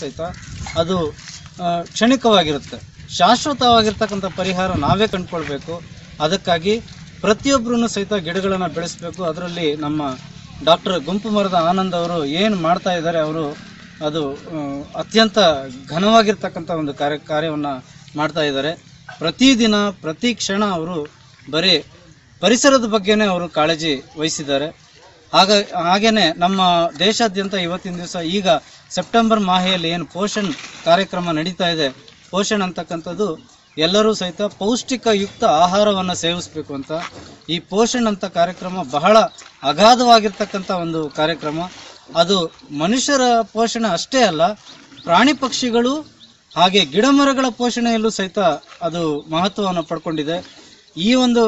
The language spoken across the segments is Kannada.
ಸಹಿತ ಅದು ಕ್ಷಣಿಕವಾಗಿರುತ್ತೆ. ಶಾಶ್ವತವಾಗಿರ್ತಕ್ಕಂಥ ಪರಿಹಾರ ನಾವೇ ಕಂಡುಕೊಳ್ಬೇಕು. ಅದಕ್ಕಾಗಿ ಪ್ರತಿಯೊಬ್ಬರೂ ಸಹಿತ ಗಿಡಗಳನ್ನು ಬೆಳೆಸಬೇಕು. ಅದರಲ್ಲಿ ನಮ್ಮ ಡಾಕ್ಟರ್ ಗುಂಪು ಮರದ ಆನಂದ್ ಅವರು ಏನು ಮಾಡ್ತಾ ಇದ್ದಾರೆ ಅವರು, ಅದು ಅತ್ಯಂತ ಘನವಾಗಿರ್ತಕ್ಕಂಥ ಒಂದು ಕಾರ್ಯ, ಕಾರ್ಯವನ್ನು ಮಾಡ್ತಾ ಇದ್ದಾರೆ. ಪ್ರತಿದಿನ, ಪ್ರತಿ ಕ್ಷಣ ಅವರು ಬರೀ ಪರಿಸರದ ಬಗ್ಗೆನೇ ಅವರು ಕಾಳಜಿ ವಹಿಸಿದ್ದಾರೆ. ಹಾಗ ಹಾಗೇನೆ ನಮ್ಮ ದೇಶಾದ್ಯಂತ ಇವತ್ತಿನ ದಿವಸ ಈಗ ಸೆಪ್ಟೆಂಬರ್ ಮಾಹೆಯಲ್ಲಿ ಏನು ಪೋಷಣ್ ಕಾರ್ಯಕ್ರಮ ನಡೀತಾ ಇದೆ. ಪೋಷಣ್ ಅಂತಕ್ಕಂಥದ್ದು ಎಲ್ಲರೂ ಸಹಿತ ಪೌಷ್ಟಿಕಯುಕ್ತ ಆಹಾರವನ್ನು ಸೇವಿಸಬೇಕು ಅಂತ. ಈ ಪೋಷಣ್ ಅಂತ ಕಾರ್ಯಕ್ರಮ ಬಹಳ ಅಗಾಧವಾಗಿರ್ತಕ್ಕಂಥ ಒಂದು ಕಾರ್ಯಕ್ರಮ. ಅದು ಮನುಷ್ಯರ ಪೋಷಣೆ ಅಷ್ಟೇ ಅಲ್ಲ, ಪ್ರಾಣಿ ಪಕ್ಷಿಗಳು ಹಾಗೆ ಗಿಡ ಮರಗಳ ಪೋಷಣೆಯಲ್ಲೂ ಸಹಿತ ಅದು ಮಹತ್ವವನ್ನು ಪಡ್ಕೊಂಡಿದೆ. ಈ ಒಂದು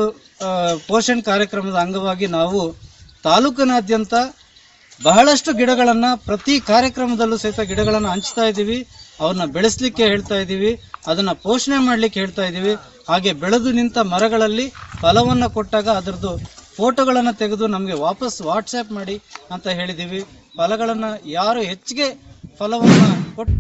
ಪೋಷಣ್ ಕಾರ್ಯಕ್ರಮದ ಅಂಗವಾಗಿ ನಾವು ತಾಲೂಕಿನಾದ್ಯಂತ ಬಹಳಷ್ಟು ಗಿಡಗಳನ್ನು ಪ್ರತಿ ಕಾರ್ಯಕ್ರಮದಲ್ಲೂ ಸಹಿತ ಗಿಡಗಳನ್ನು ಹಂಚ್ತಾ ಇದ್ದೀವಿ. ಅವನ್ನ ಬೆಳೆಸಲಿಕ್ಕೆ ಹೇಳ್ತಾ ಇದ್ದೀವಿ. ಅದನ್ನ ಪೋಷಣೆ ಮಾಡಲಿಕ್ಕೆ ಹೇಳ್ತಾ ಇದ್ದೀವಿ. ಹಾಗೆ ಬೆಳೆದು ನಿಂತ ಮರಗಳಲ್ಲಿ ಫಲವನ್ನು ಕೊಟ್ಟಾಗ ಅದರದ್ದು ಫೋಟೋಗಳನ್ನು ತೆಗೆದು ನಮಗೆ ವಾಪಸ್ ವಾಟ್ಸ್ಆ್ಯಪ್ ಮಾಡಿ ಅಂತ ಹೇಳಿದ್ದೀವಿ. ಫಲಗಳನ್ನು ಯಾರು ಹೆಚ್ಚಿಗೆ ಫಲವನ್ನು ಕೊಟ್ಟು